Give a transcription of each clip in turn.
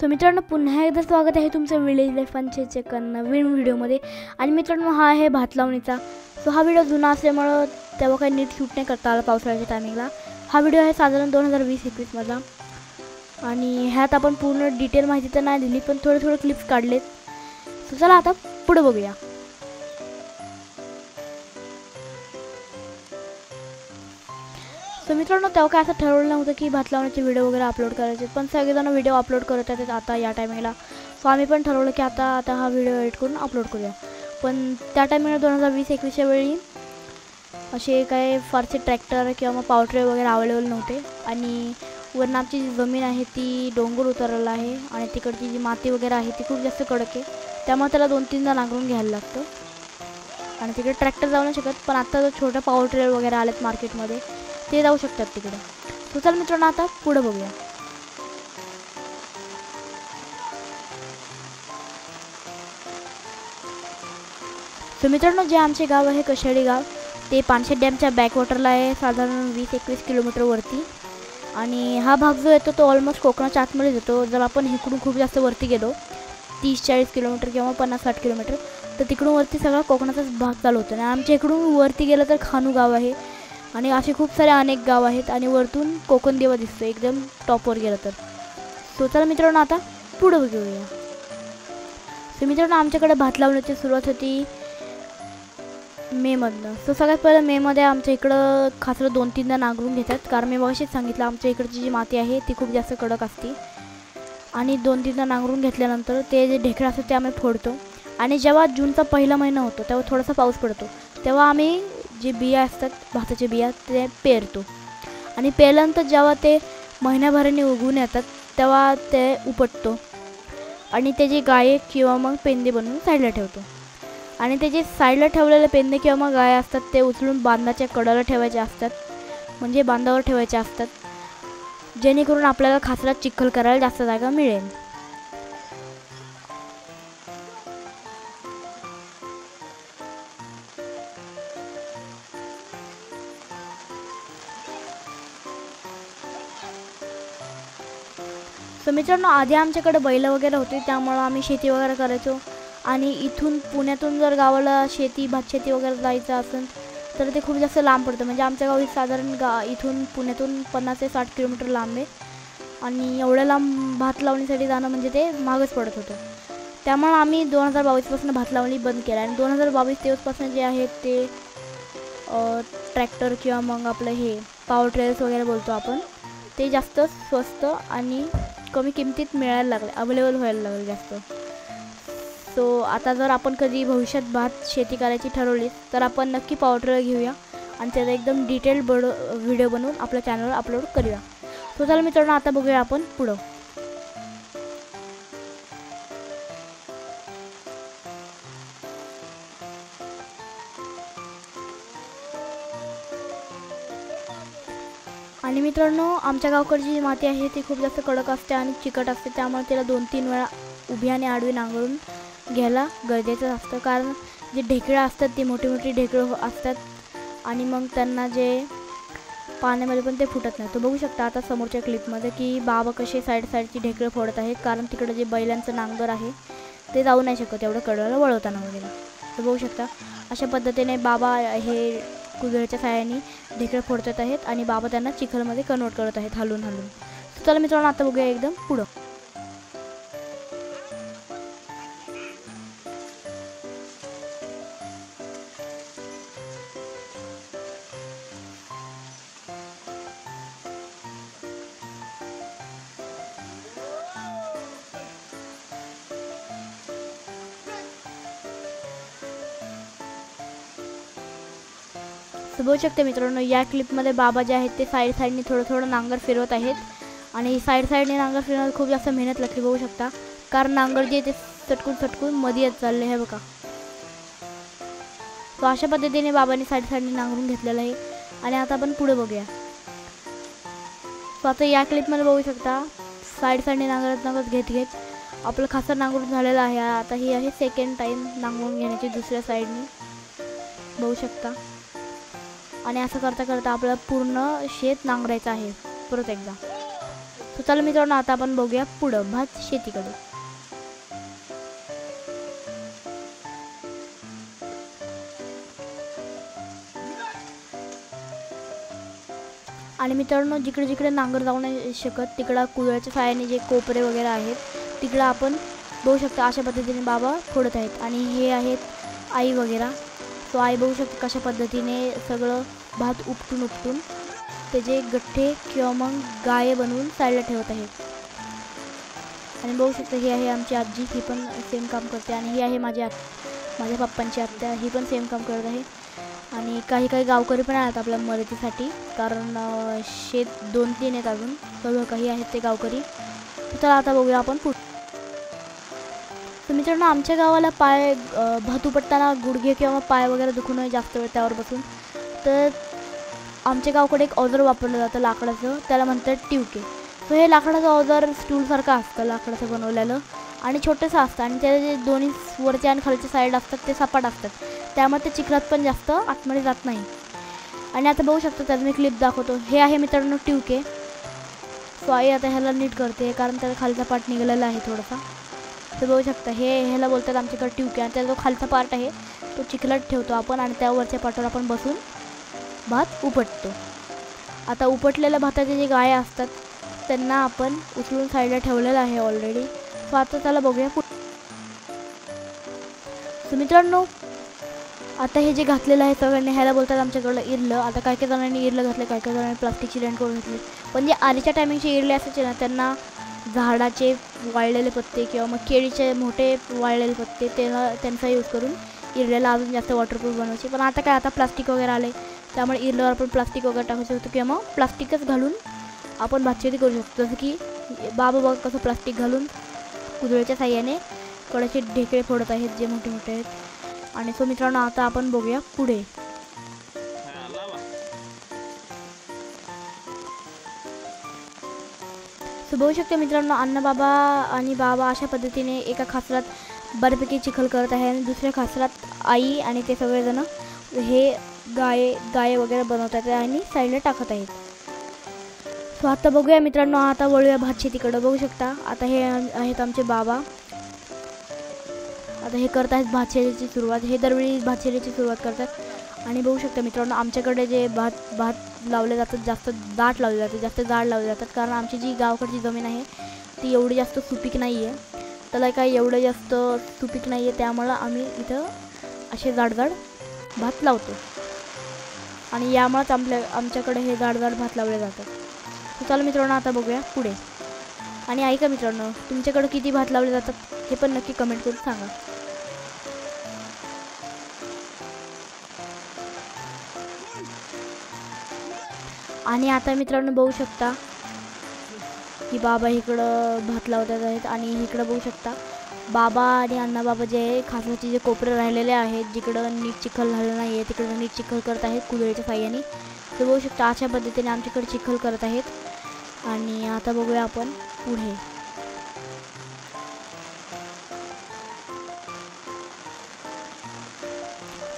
So मित्रांनो पुन्हा एकदा स्वागत आहे तुमचं विलेज लाईफ पंचायतच्या नवीन व्हिडिओमध्ये. आणि मित्रांनो हा आहे भात लावणीचा. सो हा व्हिडिओ जुना असल्यामुळं तेव्हा काही नीट शूट नाही करता आला पावसाळ्याच्या टायमिंगला हा व्हिडिओ आहे साधारण दोन हजार वीस एकवीसमधला आणि ह्यात आपण पूर्ण डिटेल माहिती तर नाही दिली पण थोडे थोडे क्लिप्स काढलेत. सो चला आता पुढे बघूया. सो मित्रांनो तेव्हा काय असं ठरवलं नव्हतं की भात लावण्याचे व्हिडिओ वगैरे अपलोड करायचे. पण सगळेजण व्हिडिओ अपलोड करत आहेत आता या टायमिंगला सो आम्ही पण ठरवलं की आता आता हा व्हिडिओ एडिट करून अपलोड करूया. पण त्या टायमिंगला दोन हजार वीस एकवीसच्या वेळी असे काय फारसे ट्रॅक्टर किंवा मग पावट्रे वगैरे अवेलेबल नव्हते. आणि वरून आमची जी जमीन आहे ती डोंगर उतरलेला आहे. आणि तिकडची जी माती वगैरे आहे ती खूप जास्त कडक आहे. त्यामुळे त्याला दोन तीनदा नांगरून घ्यायला लागतं. आणि तिकडे ट्रॅक्टर जाऊ नाही शकत. पण आत्ता जर छोट्या पॉवर ट्रेल वगैरे आलेत मार्केटमध्ये ते जाऊ शकतात तिकडे. तो चल मित्रांनो आता पुढे बघूया. तर मित्रांनो जे आमचे गाव आहे कशाडी गाव ते पानशेत डॅमच्या बॅकवॉटरला आहे साधारण वीस एकवीस किलोमीटरवरती आणि हा भाग जो येतो तो ऑलमोस्ट कोकणाच्या आतमध्येच येतो जर आपण इकडून खूप जास्त वरती गेलो तीस चाळीस किलोमीटर किंवा पन्नास साठ किलोमीटर तर तिकडून वरती सगळा कोकणाचाच भाग चालू होतो. आणि आमच्या इकडून वरती गेलं तर खानू गाव आहे आणि असे खूप सारे अनेक गाव आहेत आणि वरतून कोकण देवा दिसतो एकदम टॉपवर गेलं तर. सो चला मित्रांनो आता पुढं घेऊया सो मित्रांनो आमच्याकडे भात लावण्याची सुरुवात होती मेमधनं सो सगळ्यात पहिलं मेमध्ये आमच्या इकडं खासरं दोन तीनदा नांगरून घेतात. कारण मी मगाशीच सांगितलं आमच्या इकडची जी माती आहे ती खूप जास्त कडक असते. आणि दोन तीनदा नांगरून घेतल्यानंतर ते जे ढेकळं असतं ते आम्ही फोडतो. आणि जेव्हा जूनचा पहिला महिना होतो तेव्हा थोडासा पाऊस पडतो. तेव्हा आम्ही जे बिया असतात भाताचे बिया ते पेरतो. आणि पेरल्यानंतर जेव्हा ते महिन्याभराने उगवून येतात तेव्हा ते उपटतो. आणि त्याची गाये किंवा मग पेंदे बनवून साईडला ठेवतो. आणि त्याचे साईडला ठेवलेले पेंदे किंवा मग गाय असतात ते उचलून बांधाच्या कडाला ठेवायचे असतात. म्हणजे बांधावर ठेवायचे असतात. जेणेकरून आपल्याला खासला चिखल करायला जास्त जागा मिळेल. सो मित्रांनो आधी आमच्याकडे बैल वगैरे होते त्यामुळं आम्ही शेती वगैरे करायचो. आणि इथून पुण्यातून जर गावाला शेती भात शेती वगैरे जायचं असेल तर ते खूप जास्त लांब पडतं. म्हणजे आमच्या गावी साधारण गा इथून पुण्यातून पन्नास ते साठ किलोमीटर लांब आहे. आणि एवढ्या लांब भात लावणीसाठी जाणं म्हणजे ते मागच पडत होतं. त्यामुळं आम्ही दोन हजार बावीसपासून भात लावणी बंद केला आणि दोन हजार बावीस तेवीसपासून जे आहेत ते ट्रॅक्टर किंवा मग आपलं हे पावर ट्रेल्स वगैरे बोलतो आपण ते जास्त स्वस्त आणि कमी किमतीत मिळायला लागले अवेलेबल व्हायला लागले जास्त. सो आता जर आपण कधी भविष्यात भात शेती करायची ठरवली तर आपण नक्की पावडर घेऊया आणि त्याचा एकदम डिटेल बड व्हिडिओ बनवून आपल्या चॅनलवर अपलोड करूया. सो चला मित्रांनो आता बघूया आपण पुढं. आणि मित्रांनो आमच्या गावकडची जी माती आहे ती खूप जास्त कडक असते आणि चिकट असते. त्यामुळे तिला दोन तीन वेळा उभी आणि आडवी नांगरून घ्यायला गरजेचं असतं. कारण जे ढेकळं असतात ती मोठी मोठी ढेकळं असतात आणि मग त्यांना जे पाण्यामध्ये पण ते फुटत नाही. तो बघू शकता आता समोरच्या क्लिपमध्ये की बाबा कसे साईड साईडची ढेकळं फोडत आहेत. कारण तिकडं जे बैलांचं नांगर आहे ते जाऊ नाही शकत एवढं कडवाला वळवताना वगैरे. तर बघू शकता अशा पद्धतीने बाबा हे कुदळच्या साह्याने ढेकळं फोडत आहेत आणि बाबा त्यांना चिखलमध्ये कन्वर्ट करत आहेत हलून हलून. चला मित्रांनो आता बघूया एकदम पुढं. तर बघू शकते मित्रांनो या क्लिपमध्ये बाबा जे आहेत ते साईड साईडने थोडं थोडं नांगर फिरवत आहेत. आणि साईड साईडने नांगर फिरवण्यात खूप जास्त मेहनत लागते बघू शकता. कारण नांगर जे ते चटकून चटकून मध्ये येत चालले आहे बघा. तो अशा पद्धतीने बाबांनी साईड साईडने नांगरून घेतलेलं आहे. आणि आता आपण पुढे बघूया. सो आता या क्लिपमध्ये बघू शकता साईड साईडने नांगरत नांगरत घेत घेत आपलं खासं नांगरून झालेलं आहे. आता ही आहे सेकंड टाईम नांगरून घेण्याची दुसऱ्या साईडने बघू शकता. आणि असं करता करता आपलं पूर्ण शेत नांगरायचं आहे परत एकदा. तर चला मित्रांनो आता आपण बघूया पुढं. भात शेतीकडे. आणि मित्रांनो जिकडे जिकडे नांगर जाऊ नाही शकत तिकडं कुदळ्याच्या साह्याने जे कोपरे वगैरे आहेत तिकडं आपण बघू शकता अशा पद्धतीने बाबा फोडत आहेत. आणि हे आहेत आई वगैरे. सो आई बघू शकते कशा पद्धतीने सगळं भात उपटून उपटून त्याचे गठ्ठे किंवा मग गाये बनवून साईडला ठेवत आहेत आणि बघू शकता ही आहे आमची आजी ही पण सेम काम करते आणि ही आहे माझ्या माझ्या पप्पांची आत्या ही पण सेम काम करत आहे. आणि काही काही गावकरी पण आहेत आपल्या मदतीसाठी कारण शेत दोन तीन आहेत अजून सगळं काही आहेत ते गावकरी. तर आता बघूया आपण पुढ. तर मित्रांनो आमच्या गावाला पाय भातू भात उपटताना गुडघे किंवा पाय वगैरे दुखू नये जास्त वेळ त्यावर बसून. तर आमच्या गावकडे एक औजार वापरलं जातं लाकडाचं त्याला म्हणतात टिवके. तर हे लाकडाचं औजार स्टूलसारखं असतं लाकडाचं बनवलेलं. आणि छोटंसं असतं आणि त्याचे जे दोन्ही वरचे आणि खालचे साईड असतात ते सपाट असतात. त्यामुळे ते चिखलात पण जास्त आतमध्ये जात नाही. आणि आता बघू शकतो त्यात मी क्लिप दाखवतो. हे आहे मित्रांनो टिवके. सो आई आता ह्याला नीट करते कारण त्याचा खालचा पाठ निघालेला आहे थोडासा. तर बघू शकता हे ह्याला बोलतात आमच्याकडे टिवके आणि त्याचा जो खालचा पार्ट आहे तो चिखलट ठेवतो आपण आणि त्यावरच्या पाटावर आपण बसून भात उपटतो. आता उपटलेल्या भाताचे जे गाय असतात त्यांना आपण उचलून साईडला ठेवलेलं आहे ऑलरेडी सो आता त्याला बघूया कुठ सो मित्रांनो आता हे जे घातलेलं आहे सगळ्यांनी ह्याला बोलतात आमच्याकडलं इरलं. आता काही काही जणांनी इरलं घातलं काही काही जणांनी प्लास्टिकची रेंट करून घेतली. पण जे आधीच्या टायमिंगचे इरले असायचे ना त्यांना झाडाचे वाळलेले पत्ते किंवा मग केळीचे मोठे वाळलेले पत्ते ते त्यांचा यूज करून इरल्याला अजून जास्त वॉटरप्रूफ बनवायचे. पण आता काय आता प्लास्टिक वगैरे आले. त्यामुळे इरल्यावर आपण प्लास्टिक वगैरे टाकू शकतो किंवा मग प्लास्टिकच घालून आपण भातशेती करू शकतो. जसं की बाबा बघा कसं प्लास्टिक घालून कुदळ्याच्या साह्याने कडाचे ढेकळे फोडत आहेत जे मोठे मोठे आहेत. आणि सो मित्रांनो आता आपण बघूया पुढे. सो बघू शकतो मित्रांनो अण्णाबाबा आणि बाबा अशा पद्धतीने एका खासरात बऱ्यापैकी चिखल करत आहे आणि दुसऱ्या खासरात आई आणि ते सगळेजण हे गाये गाये वगैरे बनवत आहेत आणि साईडला टाकत आहेत. सो आता बघूया मित्रांनो आता वळूया भात शेतीकडं बघू शकता आता हे आहेत आमचे बाबा. आता हे करत आहेत भात शेतीची सुरुवात. हे दरवेळी भात शेतीची सुरुवात करतात. आणि बघू शकता मित्रांनो आमच्याकडे जे भात भात लावले जातात जास्त दाट लावले जाते जास्त जाड लावले जातात कारण आमची जी गावाकडची जमीन आहे ती एवढी जास्त सुपीक नाही आहे त्याला काय एवढं जास्त सुपीक नाही आहे त्यामुळं आम्ही इथं असे जाड जाड भात लावतो. आणि यामुळेच आपल्या आमच्याकडे हे जाड भात लावले जातात. तर चला मित्रांनो आता बघूया पुढे. आणि ऐका मित्रांनो तुमच्याकडे किती भात लावले जातात हे पण नक्की कमेंट करून सांगा. आणि आता मित्रांनो बघू शकता की बाबा इकडं भात लावतात आहेत आणि इकडं बघू शकता. बाबा आणि अण्णाबाबा जे आहे खासाचे जे कोपरे राहिलेले आहेत जिकडं नीट चिखल झालं नाही आहे तिकडं नीट चिखल करत आहेत कुदळीच्या साह्याने. तर बघू शकता अशा पद्धतीने आमच्याकडे चिखल करत आहेत. आणि आता बघूया आपण पुढे.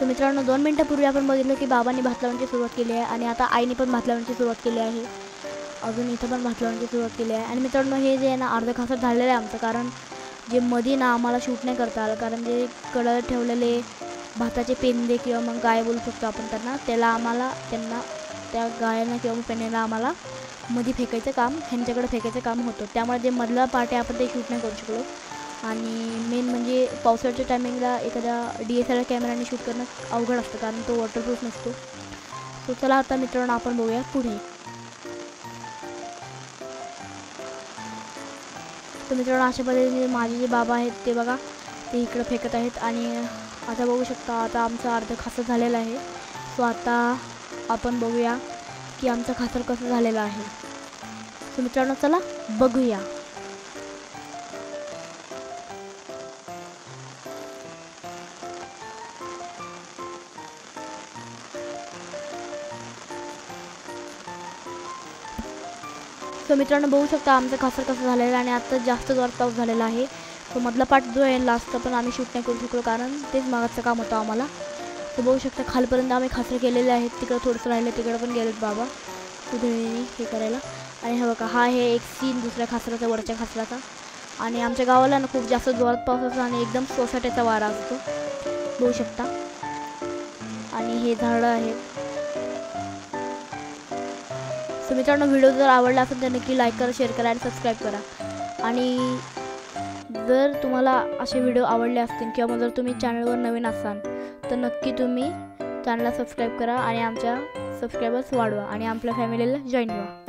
तर मित्रांनो दोन मिनटापूर्वी आपण बघितलं की बाबांनी भात लावण्याची सुरुवात केली आहे आणि आता आईने पण भात लावण्याची सुरुवात केली आहे. अजून इथं पण भात लावण्याची सुरुवात केली आहे. आणि मित्रांनो हे जे आहे ना अर्ध खासर झालेलं आहे आमचं कारण जे मध्ये ना आम्हाला शूट नाही करता आलं कारण जे कडं ठेवलेले भाताचे पेंदे किंवा मग गाय बोलू शकतो आपण त्यांना त्याला आम्हाला त्यांना त्या गायांना किंवा मग आम्हाला मध्ये फेकायचं काम ह्यांच्याकडे फेकायचं काम होतं. त्यामुळे जे मधला पार्ट आहे आपण ते शूट नाही करू शकलो. आणि मेन म्हणजे पावसाळ्याच्या टायमिंगला एखाद्या डी एस आर आर कॅमेराने शूट करणं अवघड असतं कारण तो वॉटरप्रूफ नसतो. सो चला आता मित्रांनो आपण बघूया पुढे. तर मित्रांनो अशा पद्धतीने माझे जे बाबा आहेत ते बघा ते इकडं फेकत आहेत आणि आता बघू शकता आता आमचा अर्ध खासं झालेला आहे. सो आता आपण बघूया की आमचा खासर कसं झालेला आहे. सो मित्रांनो चला बघूया. तर मित्रांनो बघू शकता आमचं खासर कसा झालेलं आहे आणि आता जास्त जोरात पाऊस झालेला आहे. तो मधला पार्ट जो आहे लास्टचा पण आम्ही शूट नाही करू शकलो कारण तेच मागाचं काम होतं आम्हाला. तर बघू शकता खालपर्यंत आम्ही खासर केलेले आहेत. तिकडं थोडंसं राहिलं तिकडं पण गेलेत बाबा. कुठे हे करायला. आणि हे बघा हा आहे एक सीन दुसऱ्या खासराचा वरच्या खासराचा आणि आमच्या गावाला ना खूप जास्त जोरात पाऊस असतो आणि एकदम सोसाट्याचा वारा असतो. बघू शकता. आणि हे झाडं आहेत. मित्रांनो व्हिडिओ जर आवडला असेल तर नक्की लाईक करा शेअर करा आणि सबस्क्राईब करा. आणि जर तुम्हाला असे व्हिडिओ आवडले असतील किंवा जर तुम्ही चॅनलवर नवीन असाल तर नक्की तुम्ही चॅनलला सबस्क्राईब करा आणि आमच्या सबस्क्रायबर्स वाढवा आणि आपल्या फॅमिलीला जॉईन व्हा.